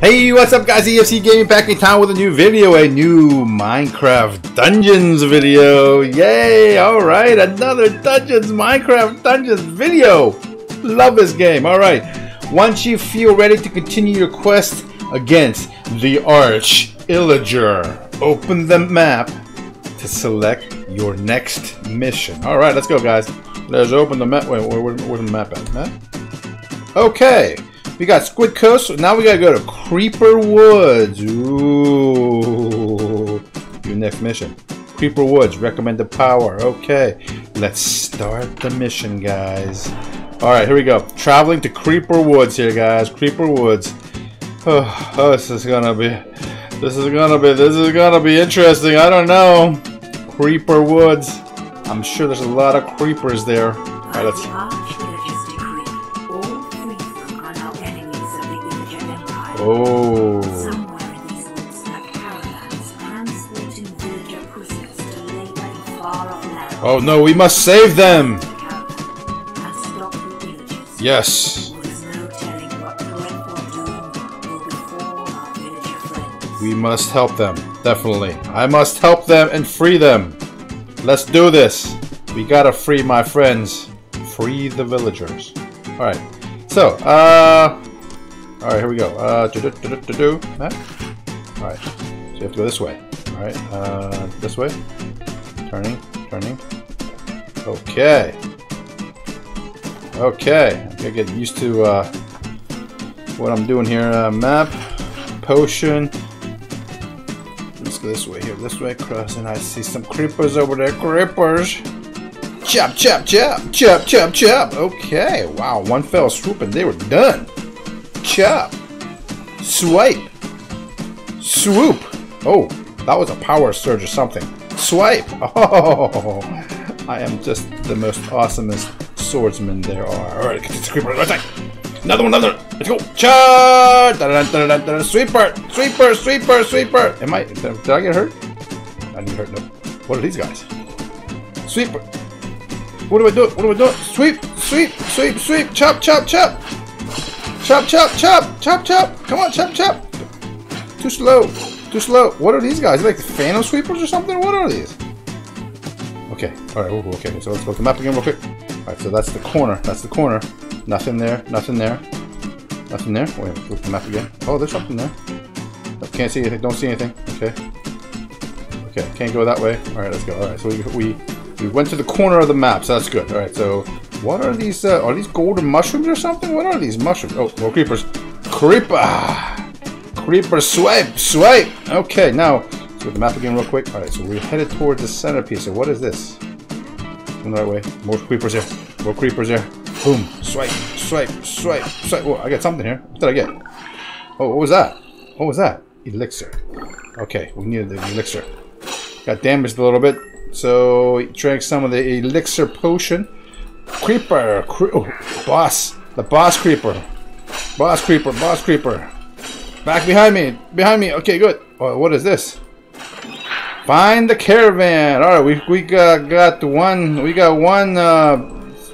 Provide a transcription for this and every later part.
Hey, what's up guys? EFC Gaming back in town with a new video, a new Minecraft Dungeons video. Yay! Alright, another Dungeons, Minecraft Dungeons video. Love this game. Alright, once you feel ready to continue your quest against the Arch Illager, open the map to select your next mission. Alright, let's go guys. Let's open the map. Wait, where, where, where's the map at? Map? Okay. We got Squid Coast. Now we gotta go to Creeper Woods. Ooh. Your next mission. Creeper Woods. Recommended power. Okay. Let's start the mission, guys. Alright, here we go. Traveling to Creeper Woods here, guys. Creeper Woods. Oh, oh, this is gonna be... This is gonna be... This is gonna be interesting. I don't know. Creeper Woods. I'm sure there's a lot of creepers there. Alright, let's... Oh. Oh no, we must save them! Yes. We must help them, definitely. I must help them and free them. Let's do this. We gotta free my friends. Free the villagers. Alright. So, uh... Alright, here we go. Uh, do do do do do Map. Alright. So you have to go this way. Alright, uh, this way. Turning, turning. Okay. Okay. I gotta get used to, uh, what I'm doing here. Uh, map, potion. Let's go this way here. This way, across. And I see some creepers over there. Creepers! Chop, chop, chop! Chop, chop, chop! Okay. Wow, one fell swoop and they were done chop, swipe, swoop. Oh, that was a power surge or something. Swipe. Oh, I am just the most awesomest swordsman there are. All right, get this creeper. Attack. Another one, another. Let's go. Charge! Da -da -da Sweeper, sweeper, sweeper, sweeper. Am I? Did, did I get hurt? I didn't hurt. No. What are these guys? Sweeper. What do I do? What do I do? Sweep, sweep, sweep, sweep. Chop, chop, chop. Chop, chop, chop, chop, chop. Come on, chop, chop. Too slow. Too slow. What are these guys? Are like Phantom Sweepers or something? What are these? Okay. All right. Okay. So let's go to the map again real quick. All right. So that's the corner. That's the corner. Nothing there. Nothing there. Nothing there. Wait. Look at the map again. Oh, there's something there. Oh, can't see anything. Don't see anything. Okay. Okay. Can't go that way. All right. Let's go. All right. So we we we went to the corner of the map. So that's good. All right. So what are these? Uh, are these golden mushrooms or something? What are these mushrooms? Oh, more creepers. Creeper! Creeper swipe! Swipe! Okay, now, let's go the map again real quick. Alright, so we're headed towards the centerpiece. So what is this? Going the right way. More creepers here. More creepers here. Boom. Swipe, swipe, swipe, swipe. Oh, I got something here. What did I get? Oh, what was that? What was that? Elixir. Okay, we needed the elixir. Got damaged a little bit. So, drank some of the elixir potion. Creeper! Cre oh, boss! The boss creeper! Boss creeper! Boss creeper! Back behind me! Behind me! Okay, good. Oh, what is this? Find the caravan! Alright, we, we got, got one, we got one, uh,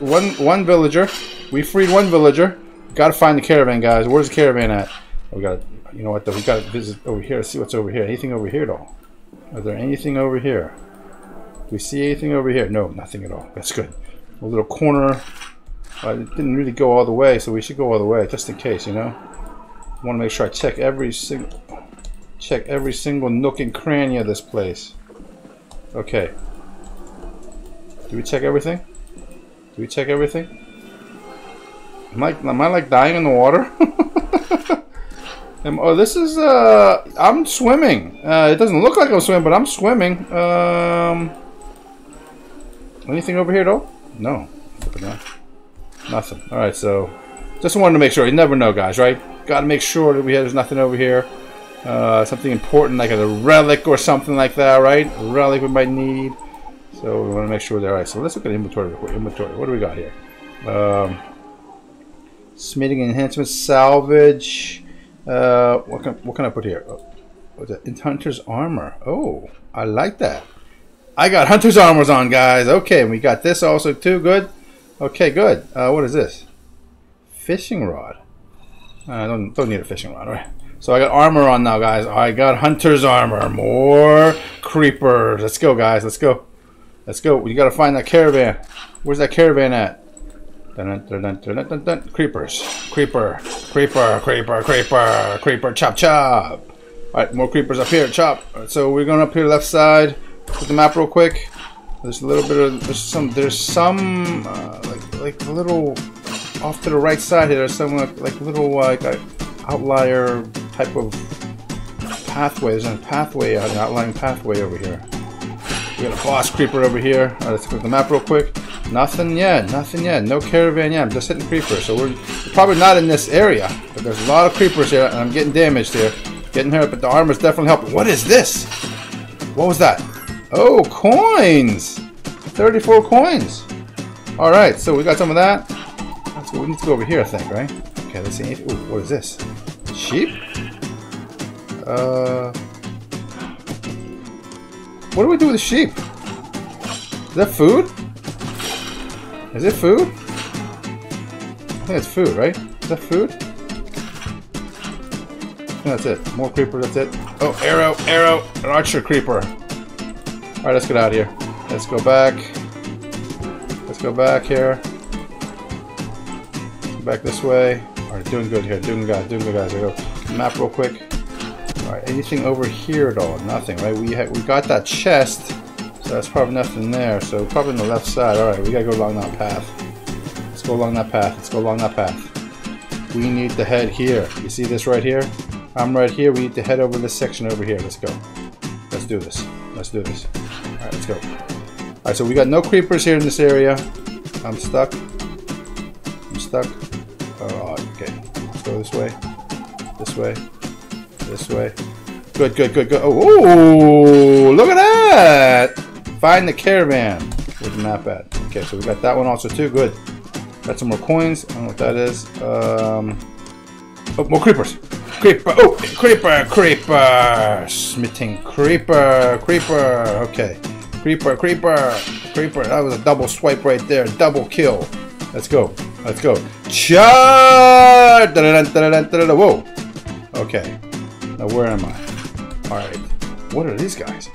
one, one villager. We freed one villager. Gotta find the caravan, guys. Where's the caravan at? We got you know what, though? We gotta visit over here, see what's over here. Anything over here, though? Are there anything over here? Do we see anything over here? No, nothing at all. That's good a little corner. Uh, it didn't really go all the way, so we should go all the way, just in case, you know. I want to make sure I check every single check every single nook and cranny of this place. Okay. Do we check everything? Do we check everything? Am I, am I like dying in the water? am, oh, this is, uh, I'm swimming. Uh, it doesn't look like I'm swimming, but I'm swimming. Um, anything over here, though? No. Nothing. Alright, so just wanted to make sure. You never know, guys, right? Got to make sure that we have, there's nothing over here. Uh, something important like a relic or something like that, right? A relic we might need. So we want to make sure there. Alright, so let's look at inventory. Inventory. What do we got here? Um, smithing enhancement, salvage. Uh, what can what can I put here? Oh, what's that? Hunter's armor. Oh, I like that. I got hunter's armors on, guys. Okay, we got this also too. Good. Okay, good. Uh, what is this? Fishing rod. I uh, don't don't need a fishing rod. Right. So I got armor on now, guys. I got hunter's armor. More creepers. Let's go, guys. Let's go. Let's go. We gotta find that caravan. Where's that caravan at? Dun, dun, dun, Creepers. Creeper. Creeper. Creeper. Creeper. Creeper. Chop, chop. Alright, more creepers up here. Chop. so we're going up here left side. The map real quick. There's a little bit of there's some there's some uh, like like little off to the right side here. There's some like, like little like uh, outlier type of pathway. There's a pathway, an outlying pathway over here. We got a boss creeper over here. Right, let's click the map real quick. Nothing yet, nothing yet. No caravan yet. I'm just hitting creepers. So we're, we're probably not in this area, but there's a lot of creepers here, and I'm getting damaged here. Getting hurt, but the armor's definitely helping. What is this? What was that? Oh, coins! 34 coins. Alright, so we got some of that. Let's go. We need to go over here, I think, right? Okay, let's see. Ooh, what is this? Sheep? Uh... What do we do with the sheep? Is that food? Is it food? I think it's food, right? Is that food? that's it. More creeper, that's it. Oh, arrow, arrow, an archer creeper. Alright, let's get out of here. Let's go back. Let's go back here. Back this way. Alright, doing good here. Doing good, doing good, guys. I go map real quick. Alright, anything over here at all? Nothing, right? We we got that chest, so that's probably nothing there. So probably on the left side. Alright, we gotta go along that path. Let's go along that path. Let's go along that path. We need to head here. You see this right here? I'm right here. We need to head over this section over here. Let's go. Let's do this. Let's do this. Alright, let's go. Alright, so we got no creepers here in this area. I'm stuck. I'm stuck. Oh, okay. Let's go this way. This way. This way. Good, good, good, good. Oh, look at that! Find the caravan. Where's the map at? Okay, so we got that one also too. Good. Got some more coins. I don't know what that is. Um, oh, more creepers. Creeper. Oh, creeper, creeper. Smithing creeper, creeper. Okay. Creeper, creeper, creeper. That was a double swipe right there. Double kill. Let's go. Let's go. Charge! Whoa. Okay. Now where am I? Alright. What are these guys?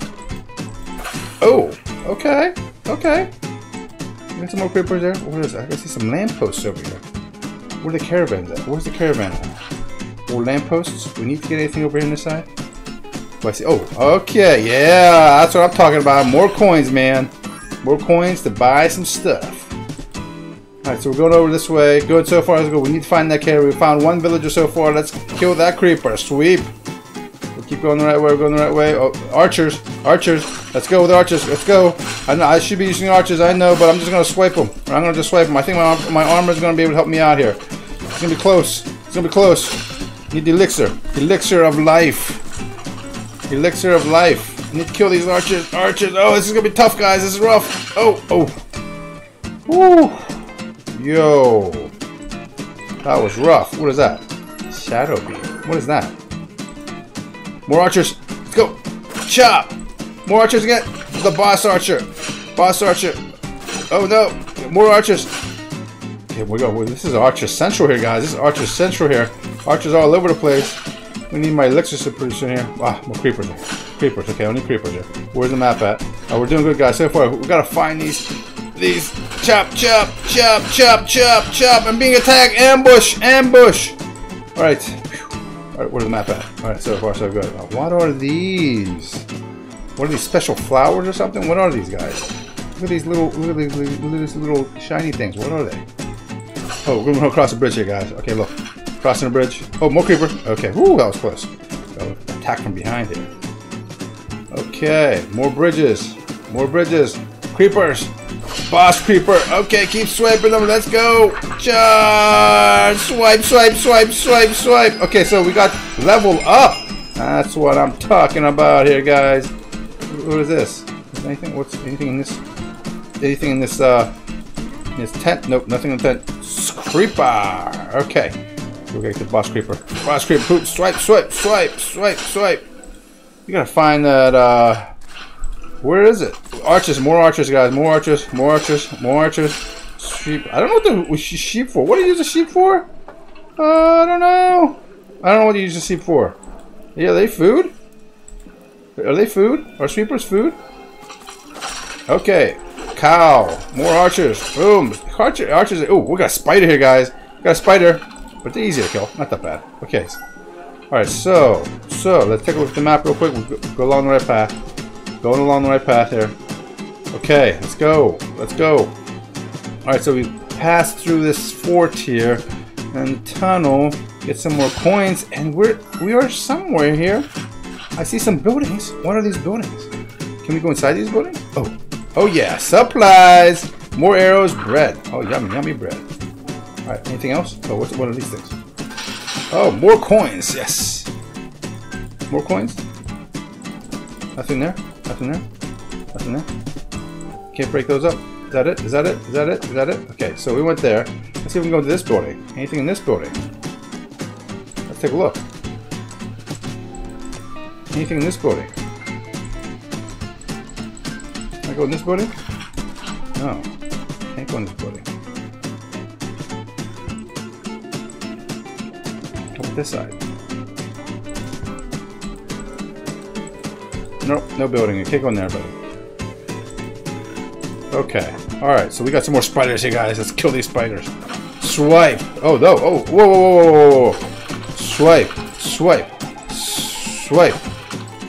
Oh, okay. Okay. Got some more creepers there. What is that? I see some lampposts over here. Where are the caravans at? Where's the caravan at? More lampposts? We need to get anything over here on this side? I see. Oh, okay. Yeah, that's what I'm talking about. More coins, man. More coins to buy some stuff. Alright, so we're going over this way. Good so far. Let's go. We need to find that caravan. We found one villager so far. Let's kill that creeper. Sweep. We keep going the right way. We're going the right way. Oh, archers. Archers. Let's go with archers. Let's go. I know I should be using archers. I know, but I'm just going to swipe them. I'm going to just swipe them. I think my, my armor is going to be able to help me out here. It's going to be close. It's going to be close. Need the elixir. Elixir of life. Elixir of life. I need to kill these archers. Archers. Oh, this is to be tough, guys. This is rough. Oh, oh. Woo. Yo. That was rough. What is that? Shadow beam. What is that? More archers. Let's go. Chop. More archers again. The boss archer. Boss archer. Oh no. More archers. Here we go. This is Archer Central here, guys. This is Archer Central here. Archers all over the place. We need my elixir soon here. Ah, more creepers. Creepers. Okay, only creepers here. Where's the map at? Oh, we're doing good, guys. So far, we gotta find these. These. Chop, chop, chop, chop, chop, chop. I'm being attacked. Ambush, ambush. All right. Alright, where's the map at? Alright, so far so good. Uh, what are these? What are these special flowers or something? What are these guys? Look at these little, look at these, look at these little shiny things. What are they? Oh, we're going across the bridge here, guys. Okay, look. Crossing a bridge. Oh, more creeper. Okay, Ooh, that was close. So, attack from behind here. Okay, more bridges. More bridges. Creepers. Boss creeper. Okay, keep swiping them. Let's go. Charge. Swipe, swipe, swipe, swipe, swipe. Okay, so we got level up. That's what I'm talking about here, guys. What is this? Is anything? What's anything in this? Anything in this? Uh, in this tent? Nope, nothing in the tent. Creeper. Okay. We'll get the boss creeper. Boss creeper. Swipe, swipe, swipe, swipe, swipe. You gotta find that. Uh, where is it? Archers, more archers, guys. More archers, more archers, more archers. Sheep. I don't know what the sheep for. What do you use a sheep for? Uh, I don't know. I don't know what you use the sheep for. Yeah, are they food? Are they food? Are sweepers food? Okay. Cow. More archers. Boom. Archer, archers. Oh, we got a spider here, guys. We got a spider. But they're easy to kill. Not that bad. Okay. Alright, so. So, let's take a look at the map real quick. We'll go along the right path. Going along the right path here. Okay, let's go. Let's go. Alright, so we passed through this fort here. And tunnel. Get some more coins. And we're we are somewhere here. I see some buildings. What are these buildings? Can we go inside these buildings? Oh. Oh yeah, supplies! More arrows, bread. Oh, yummy, yummy bread. Alright, anything else? Oh, what's one of these things? Oh, more coins, yes! More coins? Nothing there? Nothing there? Nothing there? Can't break those up. Is that it? Is that it? Is that it? Is that it? Okay, so we went there. Let's see if we can go to this building. Anything in this building? Let's take a look. Anything in this building? Can I go in this building? No. Can't go in this building. This side? Nope, no building. Can't go in there, buddy. Okay. Alright, so we got some more spiders here, guys. Let's kill these spiders. Swipe. Oh, no. Oh, whoa, whoa, whoa, whoa, whoa. Swipe. Swipe. Swipe.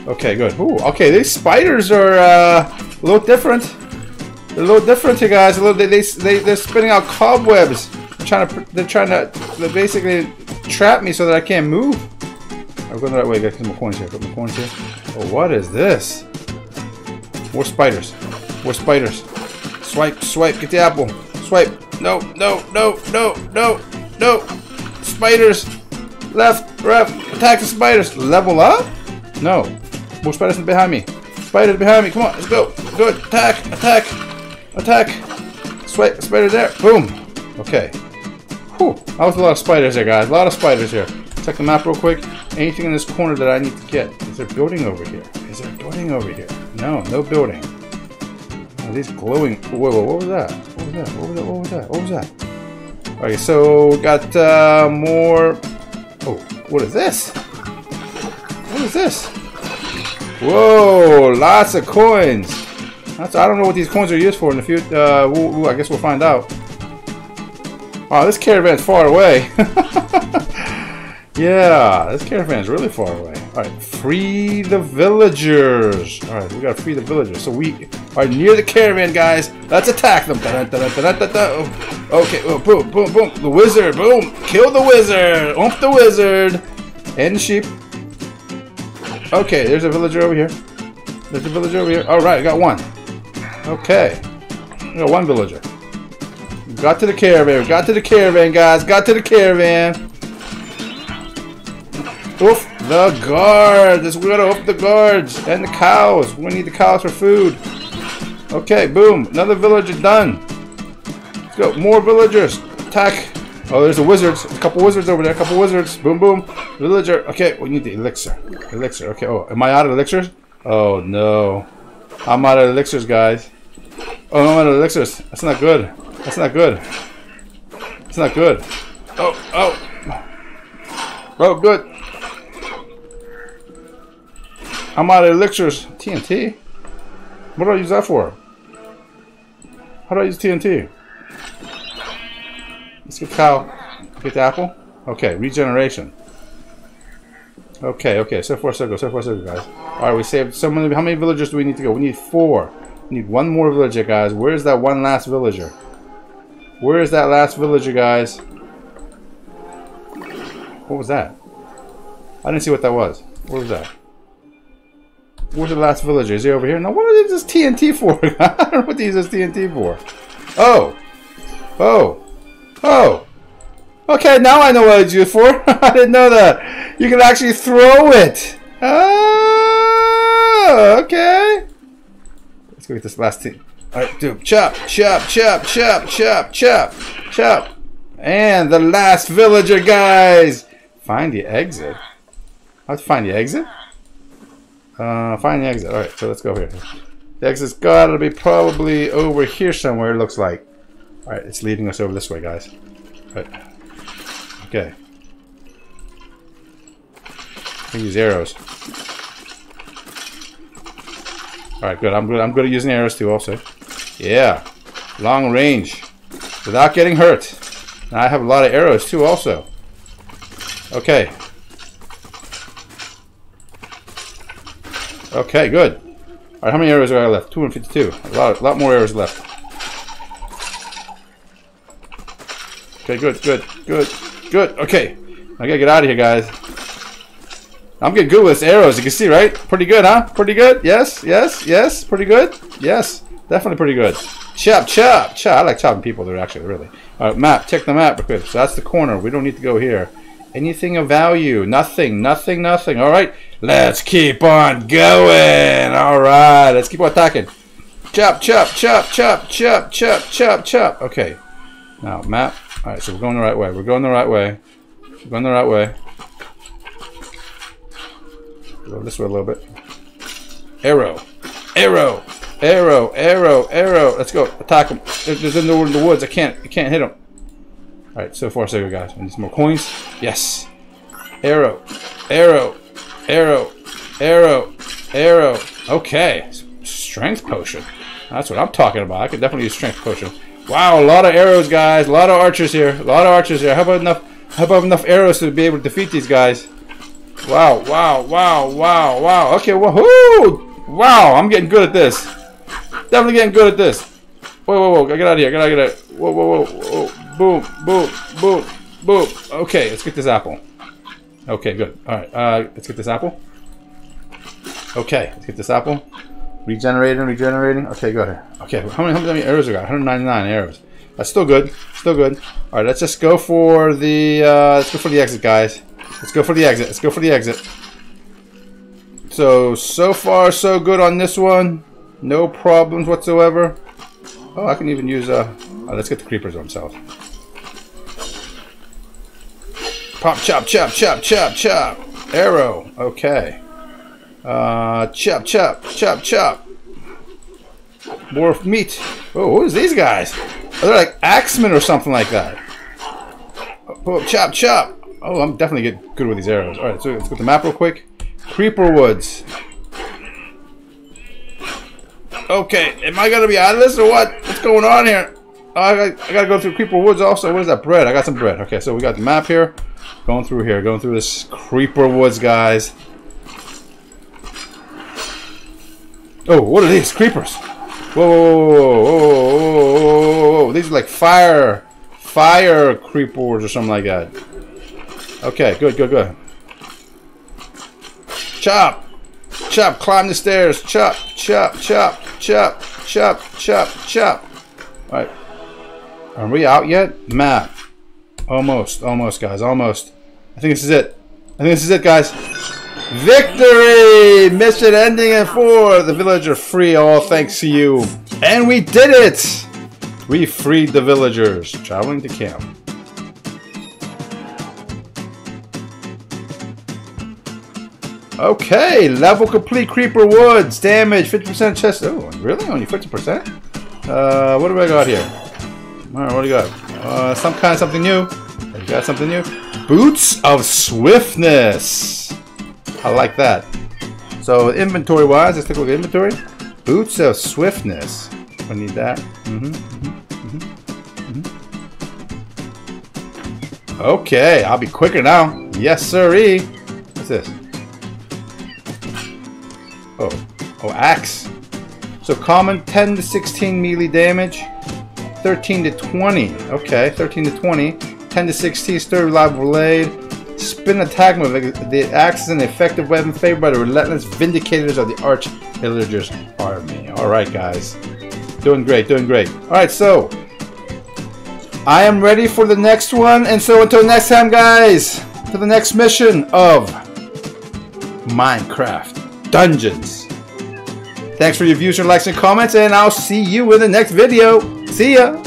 Okay, good. Ooh, okay, these spiders are uh, a little different. They're a little different here, guys. A little, they, they, they, they're spinning out cobwebs. They're trying to, they're trying to, they're basically trap me so that I can't move. I'm going the right way. Got some more coins here. Got more coins here. Oh, what is this? More spiders. More spiders. Swipe, swipe. Get the apple. Swipe. No, no, no, no, no, no. Spiders. Left, left. Attack the spiders. Level up? No. More spiders behind me. Spiders behind me. Come on, let's go. Good. Attack, attack, attack. Swipe, spider there. Boom. Okay. Whew. That was a lot of spiders there, guys. A lot of spiders here. Check the map real quick. Anything in this corner that I need to get? Is there a building over here? Is there a building over here? No, no building. These glowing? Whoa, whoa, what was that? What was that? What was that? What was that? What was that? Okay, so got uh, more. Oh, what is this? What is this? Whoa, lots of coins. That's, I don't know what these coins are used for in the future. Uh, I guess we'll find out. Wow, this caravan's far away. yeah, this caravan's really far away. Alright, free the villagers. Alright, we gotta free the villagers. So we are near the caravan, guys. Let's attack them. Oh, okay, oh, boom, boom, boom. The wizard, boom. Kill the wizard. Ump the wizard. And sheep. Okay, there's a villager over here. There's a villager over here. Alright, I got one. Okay. We got one villager. Got to the caravan. Got to the caravan, guys. Got to the caravan. Oof the guards. We gotta oof the guards and the cows. We need the cows for food. Okay, boom. Another villager done. Let's go. More villagers. Attack. Oh, there's the wizards. A couple wizards over there. A couple wizards. Boom, boom. Villager. Okay, we need the elixir. Elixir. Okay. Oh, am I out of elixirs? Oh no. I'm out of elixirs, guys. Oh, I'm out of elixirs. That's not good. That's not good. It's not good. Oh, oh. Oh, good. I'm out of elixirs. TNT? What do I use that for? How do I use TNT? Let's get cow. Get the apple. Okay, regeneration. Okay, okay. So far, so good. So far, so good, guys. Alright, we saved so many. How many villagers do we need to go? We need four. We need one more villager, guys. Where's that one last villager? Where is that last villager, guys? What was that? I didn't see what that was. What was that? Where's the last villager? Is he over here? No, what is this TNT for? I don't know what these this TNT for. Oh. Oh. Oh. Okay, now I know what it's used for. I didn't know that. You can actually throw it. Oh, okay. Let's go get this last team. Alright, dude. Chop, chop, chop, chop, chop, chop, chop. And the last villager, guys. Find the exit. I to find the exit? Uh, find the exit. Alright, so let's go here. The exit's gotta be probably over here somewhere, it looks like. Alright, it's leading us over this way, guys. Right. Okay. I use arrows. Alright, good. I'm good. I'm good at using arrows too also. Yeah. Long range. Without getting hurt. And I have a lot of arrows too also. Okay. Okay, good. Alright, how many arrows do I left? 252. A lot, a lot more arrows left. Okay, good, good, good, good. Okay. I gotta get out of here, guys. I'm getting good with arrows, you can see, right? Pretty good, huh? Pretty good? Yes, yes, yes. Pretty good? Yes. Definitely pretty good. Chop, chop, chop. I like chopping people there, actually, really. All right, map. Check the map quick. So that's the corner. We don't need to go here. Anything of value? Nothing, nothing, nothing. All right, let's keep on going. All right, let's keep on attacking. Chop, chop, chop, chop, chop, chop, chop, chop. Okay, now map. All right, so we're going the right way. We're going the right way. We're going the right way. Go this way a little bit. Arrow, arrow, arrow, arrow, arrow. Let's go. Attack him. There's in the, woods. I can't. I can't hit him. All right, so far so good, guys. I need some more coins. Yes. Arrow, arrow, arrow, arrow, arrow. Okay. Strength potion. That's what I'm talking about. I could definitely use strength potion. Wow, a lot of arrows, guys. A lot of archers here. A lot of archers here. How about enough? How about enough arrows to be able to defeat these guys? Wow, wow, wow, wow, wow. Okay, woohoo! Wow, I'm getting good at this. Definitely getting good at this. Whoa, whoa, whoa. Get out of here. Get out of here. Whoa, whoa, whoa, whoa. Boom, boom, boom, boom. Okay, let's get this apple. Okay, good. All right, uh, let's get this apple. Okay, let's get this apple. Regenerating, regenerating. Okay, good. Okay, how many, how many arrows we got? 199 arrows. That's still good. Still good. All right, let's just go for the uh, let's go for the exit, guys. Let's go for the exit. Let's go for the exit. So so far so good on this one. No problems whatsoever. Oh, I can even use uh. Oh, let's get the creepers themselves. Pop, chop, chop, chop, chop, chop. Arrow. Okay. Uh, chop, chop, chop, chop. More meat. Oh, what is these guys? Are they like axemen or something like that? Oh, chop, chop. Oh, I'm definitely get good with these arrows. All right, so let's go to the map real quick. Creeper Woods. Okay, am I gonna be out of this or what? What's going on here? Oh, I, got, I gotta go through Creeper Woods also. What is that bread? I got some bread. Okay, so we got the map here. Going through here, going through this Creeper Woods, guys. Oh, what are these? Creepers. Whoa, whoa, whoa, whoa, whoa, whoa, These are like fire, fire creepers or something like that. Okay, good, good, good. Chop! Chop, climb the stairs. Chop, chop, chop, chop, chop, chop, chop. Alright. Are we out yet? Map. Almost, almost, guys, almost. I think this is it. I think this is it, guys. Victory! Mission ending in four. The village are free, all thanks to you. And we did it! We freed the villagers. Traveling to camp. Okay, level complete Creeper Woods. Damage, 50% chest. Oh, really? Only 50%? Uh, what do I got here? Alright, what do you got? Uh, some kind of something new. You got something new? Boots of Swiftness. I like that. So inventory wise, let's take a look at inventory. Boots of Swiftness. I need that. Mm -hmm, mm -hmm, mm -hmm. Okay, I'll be quicker now. Yes, sirree. What's this? Oh, oh, axe. So common 10 to 16 melee damage. 13 to 20. Okay, 13 to 20. 10 to 16 sturdy reliable blade. Spin attack move. The axe is an effective weapon favored by the relentless vindicators of the Arch Illagers army. Alright, guys. Doing great, doing great. Alright, so. I am ready for the next one. And so until next time, guys. To the next mission of Minecraft Dungeons. Thanks for your views, your likes, and comments. And I'll see you in the next video. See ya.